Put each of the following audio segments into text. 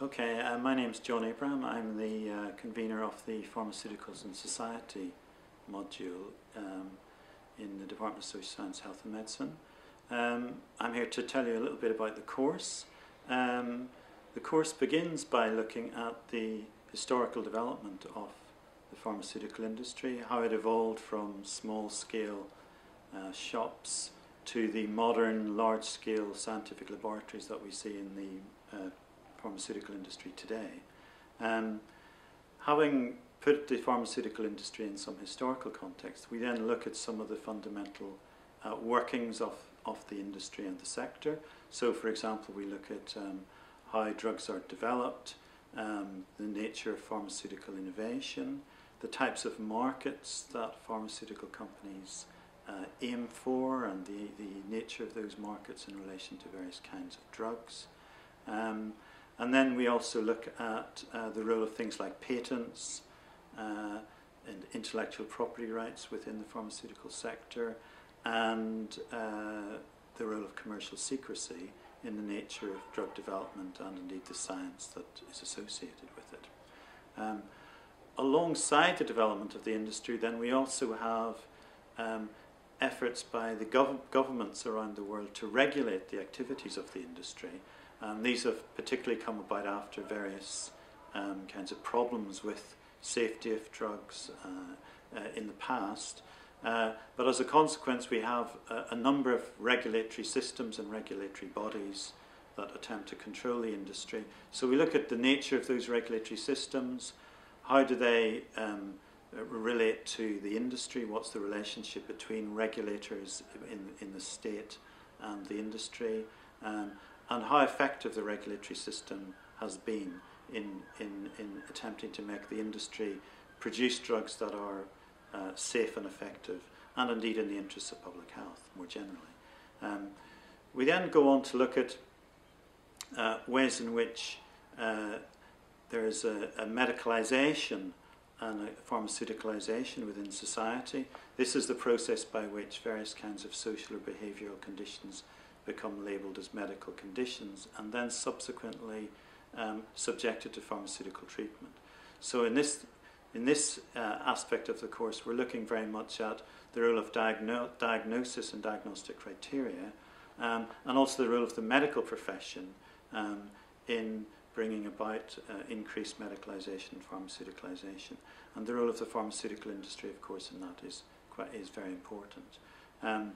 Okay, uh, my name's John Abraham. I'm the uh, convener of the Pharmaceuticals and Society module um, in the Department of Social Science, Health and Medicine. Um, I'm here to tell you a little bit about the course. Um, the course begins by looking at the historical development of the pharmaceutical industry, how it evolved from small scale uh, shops to the modern large scale scientific laboratories that we see in the uh, pharmaceutical industry today. Um, having put the pharmaceutical industry in some historical context, we then look at some of the fundamental uh, workings of, of the industry and the sector. So, for example, we look at um, how drugs are developed, um, the nature of pharmaceutical innovation, the types of markets that pharmaceutical companies uh, aim for, and the, the nature of those markets in relation to various kinds of drugs. Um, and then we also look at uh, the role of things like patents uh, and intellectual property rights within the pharmaceutical sector and uh, the role of commercial secrecy in the nature of drug development and indeed the science that is associated with it. Um, alongside the development of the industry, then we also have um, efforts by the gov governments around the world to regulate the activities of the industry um, these have particularly come about after various um, kinds of problems with safety of drugs uh, uh, in the past. Uh, but as a consequence, we have a, a, number of regulatory systems and regulatory bodies that attempt to control the industry. So we look at the nature of those regulatory systems, how do they um, relate to the industry, what's the relationship between regulators in, in the state and the industry, um, and how effective the regulatory system has been in, in, in attempting to make the industry produce drugs that are uh, safe and effective, and indeed in the interests of public health more generally. Um, we then go on to look at uh, ways in which uh, there is a, a medicalization and a pharmaceuticalization within society. This is the process by which various kinds of social or behavioral conditions become labelled as medical conditions and then subsequently um, subjected to pharmaceutical treatment. So in this, in this uh, aspect of the course, we're looking very much at the role of diagno diagnosis and diagnostic criteria, um, and also the role of the medical profession um, in bringing about uh, increased medicalisation and pharmaceuticalisation. And the role of the pharmaceutical industry, of course, in that is, quite, is very important. Um,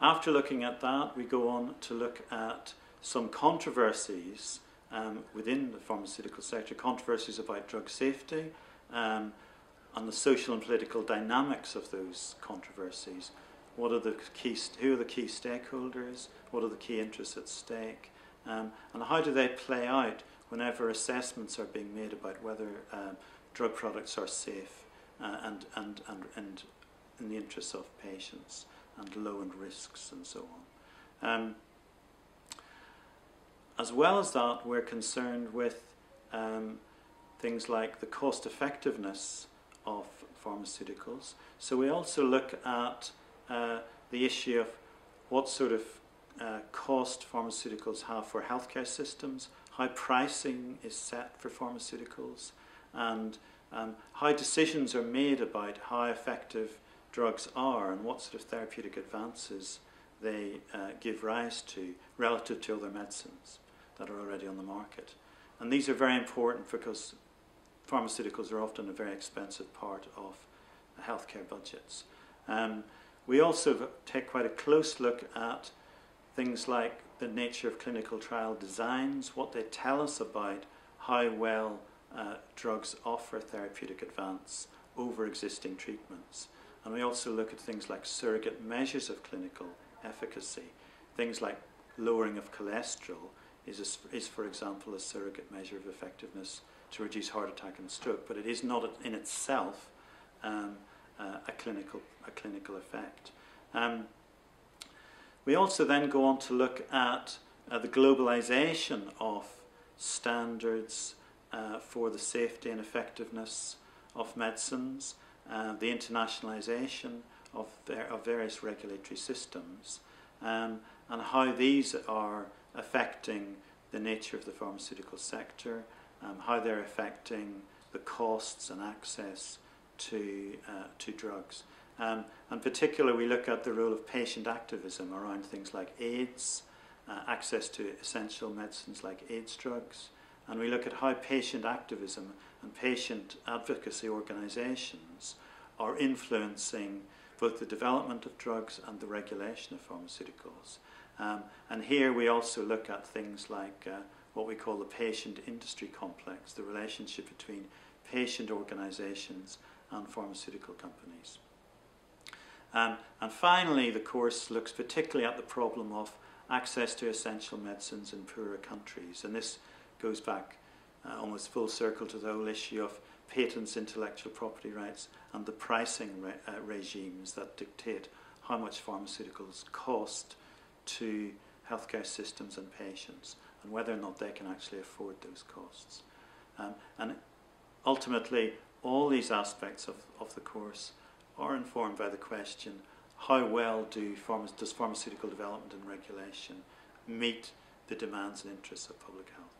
after looking at that, we go on to look at some controversies um, within the pharmaceutical sector, controversies about drug safety, um, and the social and political dynamics of those controversies. What are the key, who are the key stakeholders? What are the key interests at stake? Um, and how do they play out whenever assessments are being made about whether uh, drug products are safe uh, and, and, and, and in the interests of patients? And low end risks and so on. Um, as well as that, we're concerned with um, things like the cost effectiveness of pharmaceuticals. So we also look at uh, the issue of what sort of uh, cost pharmaceuticals have for healthcare systems, how pricing is set for pharmaceuticals, and um, how decisions are made about how effective drugs are and what sort of therapeutic advances they uh, give rise to relative to other medicines that are already on the market. And these are very important because pharmaceuticals are often a very expensive part of healthcare budgets. Um, we also take quite a close look at things like the nature of clinical trial designs, what they tell us about how well uh, drugs offer therapeutic advance over existing treatments. And we also look at things like surrogate measures of clinical efficacy. Things like lowering of cholesterol is, a, is, for example, a surrogate measure of effectiveness to reduce heart attack and stroke, but it is not in itself um, uh, a, clinical, a clinical effect. Um, we also then go on to look at uh, the globalization of standards uh, for the safety and effectiveness of medicines uh, the internationalization of, of various regulatory systems, um, and how these are affecting the nature of the pharmaceutical sector, um, how they're affecting the costs and access to, uh, to drugs. Um, in particular, we look at the role of patient activism around things like AIDS, uh, access to essential medicines like AIDS drugs, and we look at how patient activism and patient advocacy organisations are influencing both the development of drugs and the regulation of pharmaceuticals. Um, and here we also look at things like uh, what we call the patient industry complex, the relationship between patient organisations and pharmaceutical companies. Um, and finally, the course looks particularly at the problem of access to essential medicines in poorer countries. And this goes back uh, almost full circle to the whole issue of patents, intellectual property rights, and the pricing re uh, regimes that dictate how much pharmaceuticals cost to healthcare systems and patients, and whether or not they can actually afford those costs. Um, and ultimately, all these aspects of, of the course are informed by the question how well do pharma does pharmaceutical development and regulation meet the demands and interests of public health?